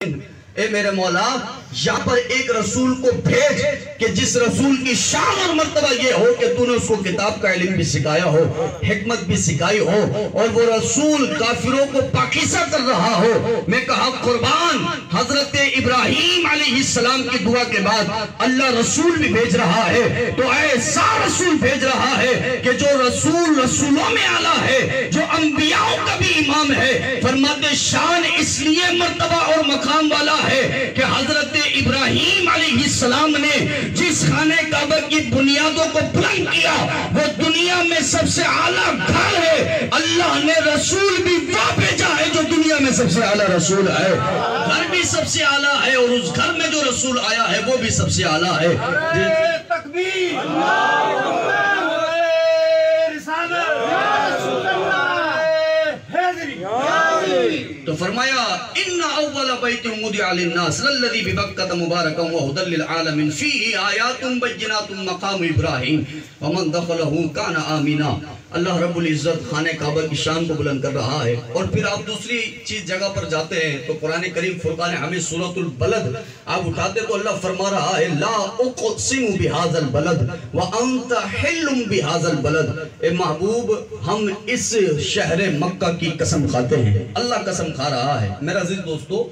ए मेरे मौला यहाँ पर एक रसूल को भेज कि जिस रसूल की शान और मरतबा ये हो कि तूने उसको किताब का इल्म भी सिखाया हो, हिकमत भी सिखाई हो, और वो रसूल काफिरों को पाकिसा कर रहा हो। मैं कहा, कुर्बान, हज़रत इब्राहिम सलाम की दुआ के बाद अल्लाह रसूल भी भेज रहा है। तो ऐसा रसूल भेज रहा है कि जो रसूल रसूलों में आला है, जो अंबियाओं का भी इमाम है, फरमाते, शान इसलिए मरतबा और मकाम वाला है कि हज़रत इब्राहिम सलाम ने जिस खाने काबा की बुनियादों को बुलंद किया, वो दुनिया में सबसे आला घर है। अल्लाह ने रसूल भी वो भेजा है जो दुनिया में सबसे आला रसूल है। घर भी सबसे आला है और उस घर में जो रसूल आया है, वो भी सबसे आला है। तकबीर फरमाया, इन्ना अव्वल मुदिअ लल्लज़ी बिबक्कत व हुदल लिल आलमीन, फीही आयातुन मकाम इब्राहिम व मन काना आमिना। अल्लाह रब्बुल इज़्ज़त खाने काबा की शान को बुलंद कर रहा है। और फिर आप दूसरी चीज़ जगह पर जाते हैं तो कुरान करीम, फुरकान हमें सूरतुल बलद, आप उठाते तो अल्लाह फरमा रहा है, ला उक़सिमु बिहाज़ल बलद, व अंत हिल्लुम बिहाज़ल बलद। ए महबूब, हम इस शहर मक्का की कसम खाते हैं। अल्लाह कसम खा रहा है। मेरा अज़ीज़ दोस्तों,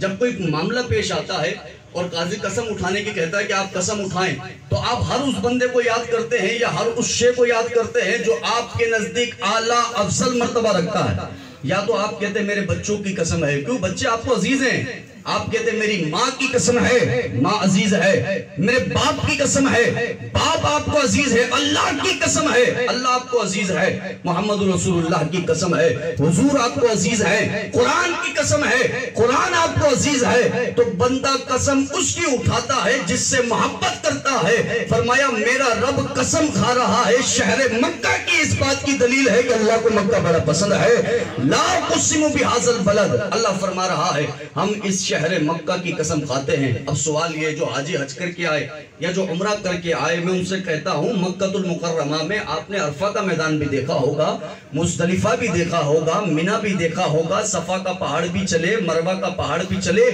जब कोई मामला पेश आता है और काजी कसम उठाने की कहता है कि आप कसम उठाएँ। तो आप हर उस बंदे को याद करते हैं या हर उस शे को याद करते हैं जो आपके नज़दीक आला अफसल मरतबा रखता है। या तो आप कहते हैं, मेरे बच्चों की कसम है। क्यों? बच्चे आपको अज़ीज़ हैं। आप कहते मेरी माँ की कसम है, माँ अज़ीज़ है। मेरे बाप की कसम है, बाप आपको अज़ीज़ है, अल्लाह की कसम है। अल्लाह आपको अज़ीज़ है मोहम्मद रसूलुल्लाह की कसम है। हुजूर आपको अज़ीज़ है, कुरान की कसम है, कुरान आपको अज़ीज़ है। तो बंदा कसम उसकी उठाता है जिससे मोहब्बत करता है। फरमाया, मेरा रब कसम खा रहा है, शहर मक्का की इस बात की दलील है कि अल्लाह को मक्का बड़ा पसंद है। ला कुसिमु बिहाजल बलद, अल्लाह फरमा रहा है, हम इस मक्का की कसम खाते हैं। अब सवाल ये जो हाजी हज करके आए या जो उम्र करके आए, मैं उनसे कहता हूँ मुकर्रमा में आपने अरफा का मैदान भी देखा होगा मुस्तलिफा भी देखा होगा, मिना भी देखा होगा, सफ़ा का पहाड़ भी चले, मरवा का पहाड़ भी चले,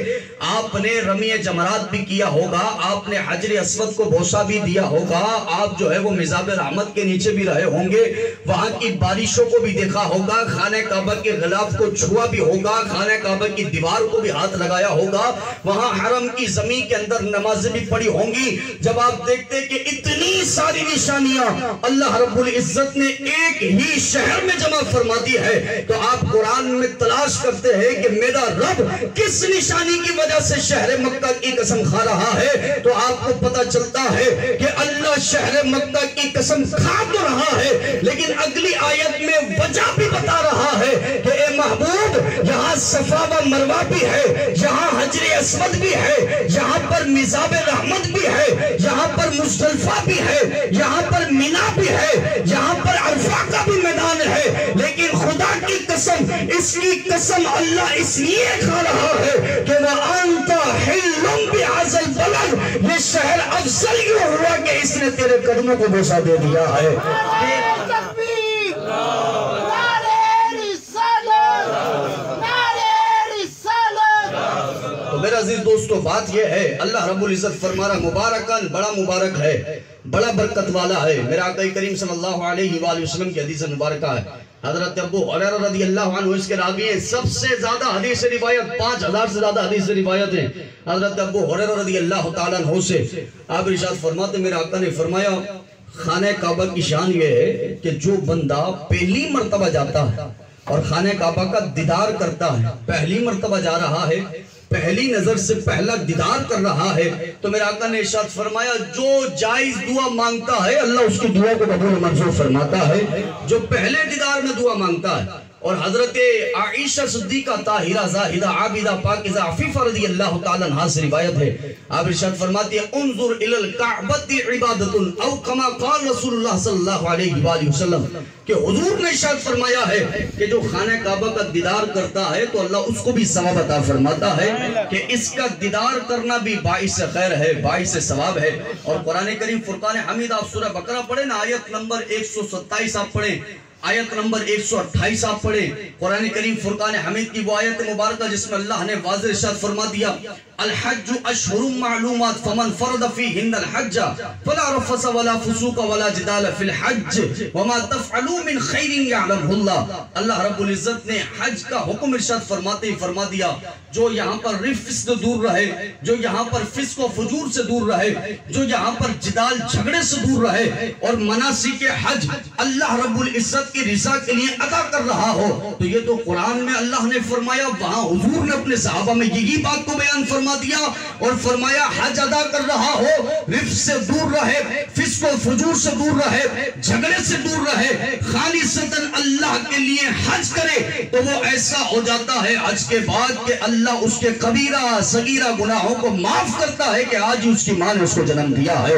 आपने रमी जमरात भी किया होगा, आपने हजर असवद को भोसा भी दिया होगा, आप जो है वो मिजाब रहमत के नीचे भी रहे होंगे, वहाँ की बारिशों को भी देखा होगा, खाने काबा के गिलाफ को छुआ भी होगा, खाने काबा की दीवार को भी हाथ लगाया होगा, वहाँ हरम की ज़मीन के अंदर नमाजें भी पढ़ी होंगी। जब आप देखते कि इतनी सारी निशानियाँ अल्लाह रब्बुल इज़्ज़त ने एक ही शहर में जमा फरमा दी है तो आप कुरान में तलाश करते हैं कि मेरा रब किस निशानी की वजह से शहर मक्का की कसम खा रहा है? तो आपको पता चलता है कि अल्लाह शहर मक्का की कसम खा तो रहा है, लेकिन अगली आयत में वजह भी बता रहा है कि ए महबूब यहाँ सफ़ा व मरवा भी है यहाँ हजर असमद भी है यहाँ पर मिजाब रहमत भी है यहाँ पर मुस्तल्फा भी है यहाँ पर मीना भी है यहाँ पर अल्फ़ा का भी मैदान है। लेकिन खुदा की कसम, इसकी कसम अल्लाह इसलिए खा रहा है कि वह अंत भी हासिल बलद ये शहर अफसल क्यों हुआ कि इसने तेरे कदमों को बोसा दे दिया है तकबीर नारे रिसालत नारे रिसालत तो मेरा अज़ीज़ दोस्तों, बात यह है, अल्लाह रब्बुल इज़्ज़त फरमा रहा मुबारकन बड़ा मुबारक है, बड़ा बरकत वाला है। मेरा आका करीम सल्लल्लाहु अलैहि वसल्लम की हदीस मुबारक है। हज़रत अबू हुरैरा रज़ी अल्लाह अन्हु, इसके रावी हैं। सबसे ज़्यादा हदीस रिवायत, पाँच हज़ार से ज़्यादा हदीस रिवायत है। हज़रत अबू हुरैरा रज़ी अल्लाह तआला अन्हु से आप इरशाद फरमाते मेरे आका ने फरमाया, खाने काबा की शान ये है कि जो बंदा पहली मरतबा जाता है और खाने काबा का दीदार करता है, पहली मरतबा जा रहा है पहली नज़र से पहला दीदार कर रहा है। तो मेरा आका ने इरशाद फरमाया, जो जायज़ दुआ माँगता है, अल्लाह उसकी दुआ को कबूल मंजूर फरमाता है। जो पहले दीदार में दुआ माँगता है और हज़रत आयशा सिद्दीका ताहिरा जाहिदा आबिदा पाकिजा अफीफा रज़ी अल्लाह तआला से रिवायत है। आप इरशाद फरमाती है, उनजुर इलल काबती इबादतुन औ कमा क़ाल रसूलुल्लाह सल्लल्लाहु अलैहि वसल्लम। कि हुजूर ने इरशाद फरमाया है कि जो खाने काबा का दीदार करता है तो अल्लाह उसको भी सवाब अता फरमाता है कि इसका दीदार करना भी बाइस खैर है, बाइस सवाब है। और कुरान करीम फुरकान हमीद, आप सूरह बकरा पढ़े ना, आयत नंबर 127 आप पढ़े। आयत नंबर 128 आप पढ़े। कुरान करीम फुरकान हमीद की वो आयत मुबारक जिसमें अल्लाह ने वाज़ इरशाद फरमा दिया अल हज अशहुरुम मालूमात, फमन फरद फीहिन अल हज फला रफस वला फुसूक वला जिदाल फिल हज वमा तफअलू मिन खैरिन यअलमुल्लाह अल्लाह रब्बुल इज़्ज़त ने हज का हुक्म इरशाद फरमाते ही फरमा दिया, जो यहाँ पर रिफ्स से दूर रहे, जो यहाँ पर फिस्क व फजूर से दूर रहे, जो यहाँ पर जिदाल झगड़े से दूर रहे और मनासी के हज, अल्लाह रब्बुल इज़्ज़त की रिजा के लिए अदा कर रहा हो तो ये तो कुरान में अल्लाह ने फरमाया, वहाँ हुजूर ने अपने सहाबा में यही बात को बयान फरमा दिया और फरमाया, हज अदा कर रहा हो रिफ्स से दूर रहे, फिस्क फजूर से दूर रहे, झगड़े से दूर रहे, खाली सतन अल्लाह के लिए हज करे तो वो ऐसा हो जाता है हज के बाद के अल्लाह उसके कबीरा, सगीरा गुनाहों को माफ़ करता है कि आज ही उसकी माँ ने उसको जन्म दिया है।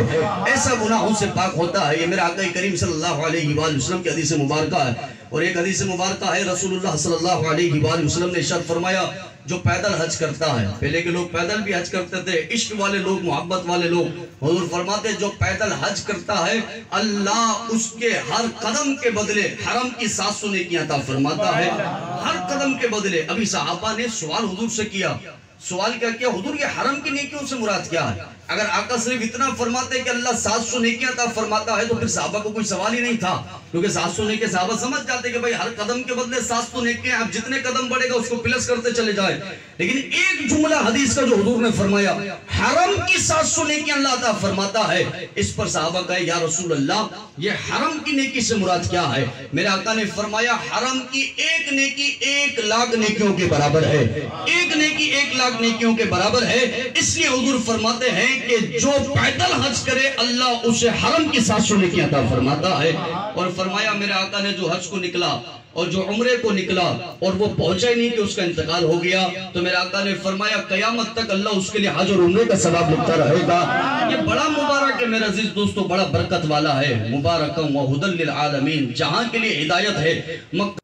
ऐसा गुनाहों से पाक होता है। ये मेरा आका करीम सल्लल्लाहु अलैहि वसल्लम की हदीस मुबारक है। और एक हदीस मुबारक है, रसूलुल्लाह सल्लल्लाहु अलैहि वसल्लम ने इरशाद फरमाया, जो पैदल हज करता है, पहले के लोग पैदल भी हज करते थे, इश्क वाले लोग, मोहब्बत वाले लोग, हुजूर फरमाते, जो पैदल हज करता है, अल्लाह उसके हर कदम के बदले हरम की सात सौ नेकियाँ अता फरमाता है। हर कदम के बदले, अभी साहबा ने सवाल हुजूर से किया, सवाल क्या किया, हुजूर, ये हरम की नेकियों से मुराद क्या है? अगर आका सिर्फ़ इतना फरमाते कि अल्लाह सात सौ नेकियाँ अता फरमाता है तो फिर साहबा को कोई सवाल ही नहीं था। क्योंकि सात सौ नेके साहबा समझ जाते कि भाई हर कदम के बदले सात सौ नेके आप जितने कदम बढ़ेगा उसको प्लस करते चले जाए। लेकिन एक जुमला हदीस का जो हुजूर ने फरमाया, हरम की सात सौ नेकियाँ अल्लाह अता फरमाता है। इस पर साहबा का या रसूल अल्लाह ये हरम की नेकी से मुराद क्या है? मेरे आका ने फरमाया, हरम की एक नेकी एक लाख नेकियों के बराबर है। एक नेकी एक लाख नेकियों के बराबर है। इसलिए हुजूर फरमाते हैं कि जो पैदल हज करे, अल्लाह उसे हरम की सात सौ नेकियाँ अता फरमाता है। और फरमाया, मेरे आका ने जो हज को निकला और जो उम्रे को निकला और वो पहुँचा ही नहीं कि उसका इंतकाल हो गया तो मेरे आका ने फरमाया, कयामत तक अल्लाह उसके लिए हज और उम्रे का सवाब लिखता रहेगा। ये बड़ा मुबारक है मेरा अज़ीज़ दोस्तों, बड़ा बरकत वाला है। मुबारक आलमीन। जहाँ के लिए हिदायत है, मक्का